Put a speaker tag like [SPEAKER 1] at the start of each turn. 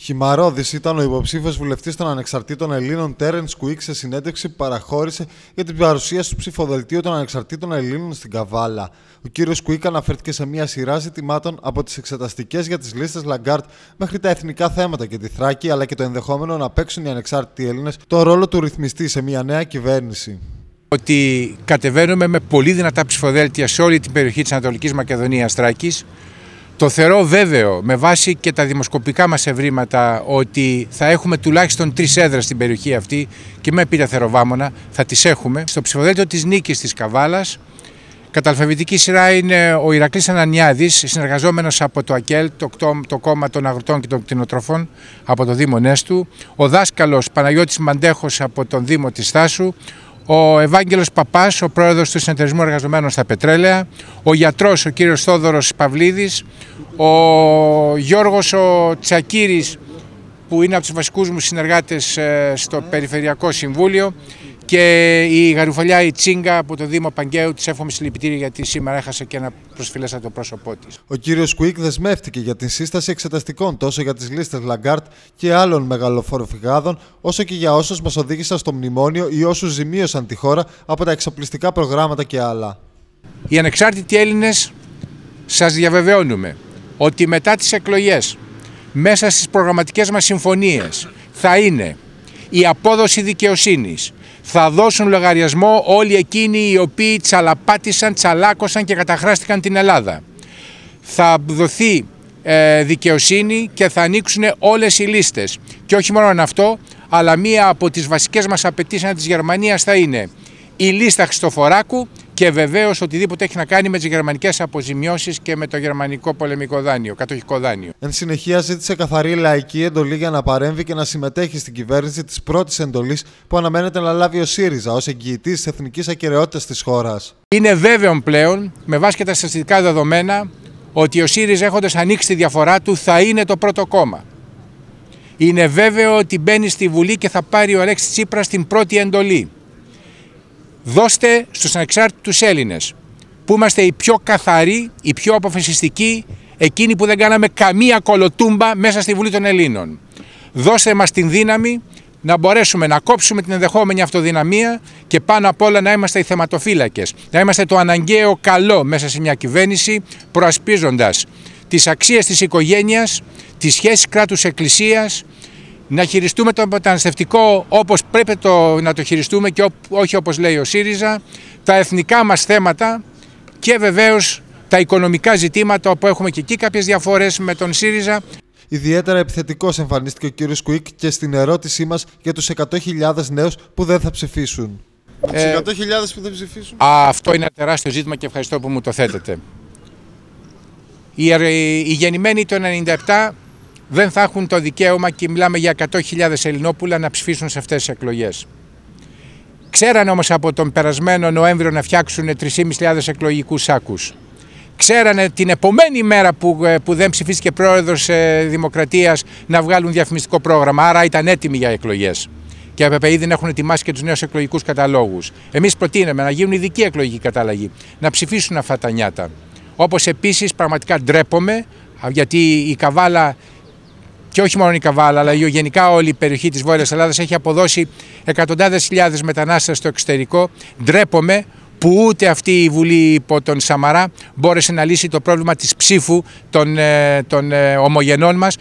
[SPEAKER 1] Χειμαρρώδης ήταν ο υποψήφιος βουλευτής των Ανεξαρτήτων Ελλήνων Τέρεν Κουίκ σε συνέντευξη που παραχώρησε για την παρουσίαση του ψηφοδελτίου των Ανεξαρτήτων Ελλήνων στην Καβάλα. Ο κύριος Κουίκ αναφέρθηκε σε μια σειρά ζητημάτων από τις εξεταστικές για τις λίστες Λαγκάρντ μέχρι τα εθνικά θέματα και τη Θράκη, αλλά και το ενδεχόμενο να παίξουν οι ανεξάρτητοι Έλληνες το ρόλο του ρυθμιστή σε μια νέα κυβέρνηση
[SPEAKER 2] ότι κατεβαίνουμε με πολύ δυνατά ψηφοδέλτια σε όλη την περιοχή της Ανατολικής Μακεδονίας Θράκης το θεωρώ βέβαιο με βάση και τα δημοσκοπικά μας ευρήματα ότι θα έχουμε τουλάχιστον τρεις έδρες στην περιοχή αυτή και με θεροβάμωνα θα τις έχουμε. Στο ψηφοδέλτιο της νίκης της Καβάλας κατά αλφαβητική σειρά είναι ο Ηρακλής Ανανιάδης συνεργαζόμενος από το ΑΚΕΛ, το, το κόμμα των αγροτών και των κτηνοτροφών από το Δήμο Νέστου, ο δάσκαλος Παναγιώτης Μαντέχος από τον Δήμο της Θάσου, ο Ευάγγελος Παπάς, ο πρόεδρος του Συνεταιρισμού Εργαζομένων στα Πετρέλαια, ο γιατρός ο κύριος Θόδωρος Παυλίδης, ο Γιώργος ο Τσακύρης που είναι από τους βασικούς μου συνεργάτες ε, στο Περιφερειακό Συμβούλιο και η Γαρουφαλιά η Τσίγκα από το Δήμο Παγκαίου της εύχομαι συλληπιτήρια γιατί σήμερα έχασε και ένα προσφιλέστατο πρόσωπό της.
[SPEAKER 1] Ο κύριος Κουίκ δεσμεύτηκε για την σύσταση εξεταστικών τόσο για τις λίστες Λαγκάρντ και άλλων μεγαλοφοροφυγάδων, όσο και για όσους μας οδήγησαν στο μνημόνιο ή όσους ζημίωσαν τη χώρα από τα εξοπλιστικά προγράμματα και άλλα.
[SPEAKER 2] Οι ανεξάρτητοι Έλληνες σας διαβεβαιώνουμε ότι μετά τις εκλογές, μέσα στις προγραμματικές μας συμφωνίες, θα είναι η απόδοση δικαιοσύνης, θα δώσουν λογαριασμό όλοι εκείνοι οι οποίοι τσαλαπάτησαν, τσαλάκωσαν και καταχράστηκαν την Ελλάδα. Θα δοθεί ε, δικαιοσύνη και θα ανοίξουν όλες οι λίστες. Και όχι μόνο αυτό, αλλά μία από τις βασικές μας απαιτήσεις της Γερμανίας θα είναι η λίστα Χριστοφοράκου και βεβαίως οτιδήποτε έχει να κάνει με τις γερμανικές αποζημιώσεις και με το γερμανικό πολεμικό δάνειο, κατοχικό δάνειο.
[SPEAKER 1] Εν συνεχεία, ζήτησε καθαρή λαϊκή εντολή για να παρέμβει και να συμμετέχει στην κυβέρνηση της πρώτης εντολής που αναμένεται να λάβει ο ΣΥΡΙΖΑ ως εγγυητής της εθνικής ακαιρεότητας της χώρας.
[SPEAKER 2] Είναι βέβαιος πλέον, με βάση και τα στατιστικά δεδομένα, ότι ο ΣΥΡΙΖΑ έχοντας ανοίξει τη διαφορά του θα είναι το πρώτο κόμμα. Είναι βέβαιο ότι μπαίνει στη Βουλή και θα πάρει ο Αλέξης Τσίπρας την πρώτη εντολή. Δώστε στους ανεξάρτητους Έλληνες που είμαστε οι πιο καθαροί, οι πιο αποφασιστικοί, εκείνοι που δεν κάναμε καμία κολοτούμπα μέσα στη Βουλή των Ελλήνων. Δώστε μας την δύναμη να μπορέσουμε να κόψουμε την ενδεχόμενη αυτοδυναμία και πάνω απ' όλα να είμαστε οι θεματοφύλακες, να είμαστε το αναγκαίο καλό μέσα σε μια κυβέρνηση προασπίζοντας τις αξίες της οικογένειας, τις σχέσεις κράτους-εκκλησίας, να χειριστούμε το μεταναστευτικό όπως πρέπει το, να το χειριστούμε και όχι όπως λέει ο ΣΥΡΙΖΑ, τα εθνικά μας θέματα και βεβαίως τα οικονομικά ζητήματα όπου έχουμε και εκεί κάποιες διαφορές με τον ΣΥΡΙΖΑ.
[SPEAKER 1] Ιδιαίτερα επιθετικός εμφανίστηκε ο κύριος Κουίκ και στην ερώτησή μας για τους 100.000 νέους που δεν θα ψηφίσουν.
[SPEAKER 3] Ε, 100.000 που δεν ψηφίσουν.
[SPEAKER 2] αυτό είναι ένα τεράστιο ζήτημα και ευχαριστώ που μου το θέτετε. Οι, οι γεννημένοι το 97 δεν θα έχουν το δικαίωμα και μιλάμε για 100.000 Ελληνόπουλα να ψηφίσουν σε αυτές τις εκλογές. Ξέρανε όμως από τον περασμένο Νοέμβριο να φτιάξουν 3.500 εκλογικούς σάκους. Ξέρανε την επομένη μέρα που, ε, που δεν ψηφίστηκε πρόεδρος ε, Δημοκρατίας να βγάλουν διαφημιστικό πρόγραμμα, άρα ήταν έτοιμοι για εκλογές. Και έπρεπε ήδη να έχουν ετοιμάσει και τους νέους εκλογικούς καταλόγους. Εμείς προτείναμε να γίνουν ειδικοί εκλογικοί κατάλογοι, να ψηφίσουν αυτά τα νιάτα. Όπως επίσης πραγματικά ντρέπομαι, γιατί η Καβάλα και όχι μόνο η Καβάλα, αλλά γενικά όλη η περιοχή της Βόρειας Ελλάδας έχει αποδώσει εκατοντάδες χιλιάδες μετανάστες στο εξωτερικό. Ντρέπομαι που ούτε αυτή η Βουλή υπό τον Σαμαρά μπόρεσε να λύσει το πρόβλημα της ψήφου των, ε, των ε, ομογενών μας